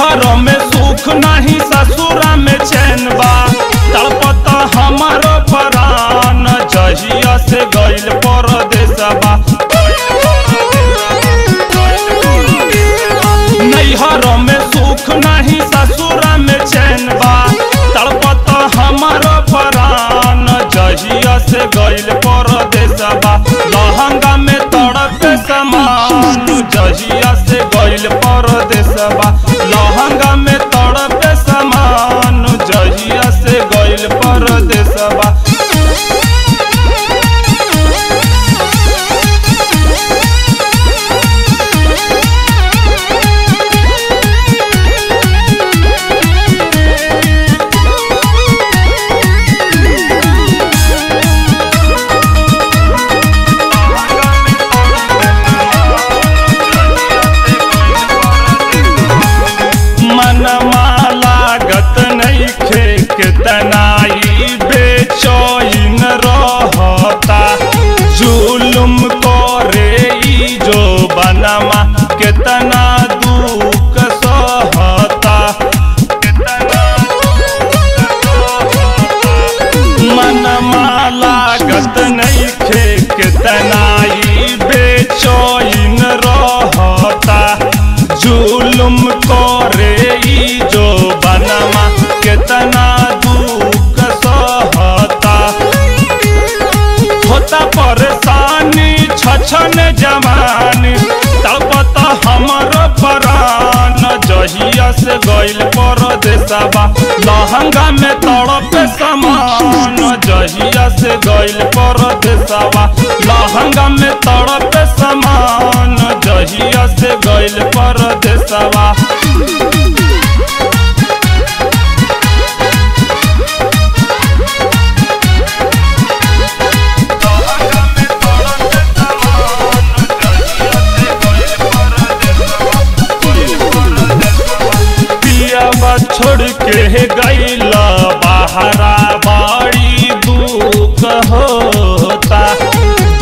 हर में सुख नहीं, ससुर में चैन बा। तब तो हमारो प्राण जहिया से गइल रहता। जुलुम करे जो बनमा, केतना मनमा लागत नहीं खे के तनाई बेचैन रहता। जुलुम करे जो जहिया से पर परदेसबा लहंगा में तड़प समान जहिया से गइल परदेसबा लहंगा में तड़प समान जहिया से गइल परदेसबा के गैला बहरा बड़ी दुख होता।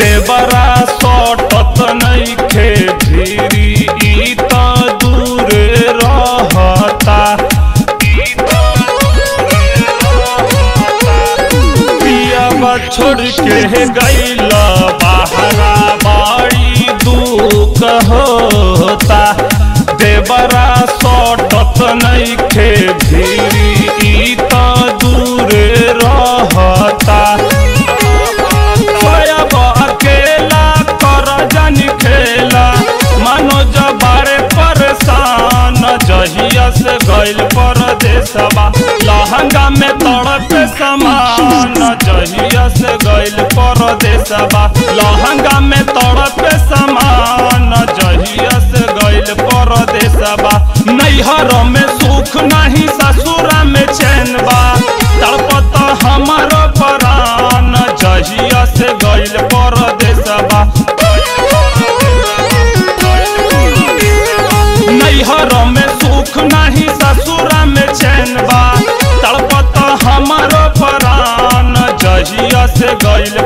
देवरा सटत नहीं खे धीरी ई दूर रहता। छोड़ के गैला बहरा बड़ी दुख होता। देवरा सटत खे ई त दूर रहता। अकेला कर जानी खेला। मनोज बारे परेशान, जहिया से गइल परदेसबा लहंगा में तड़प समान, जहिया से गइल परदेसबा लहंगा में तड़प समान। परदेसबा नैहर में सुख नहीं ससुरा में चैन बा। तड़पत हमर परान, जहिया से गइल परदेसबा नैहर में सुख नहीं ससुरा में चैन बा। तड़पत हमर परान, जहिया से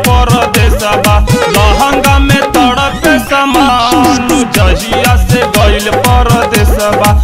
परदेसबा समान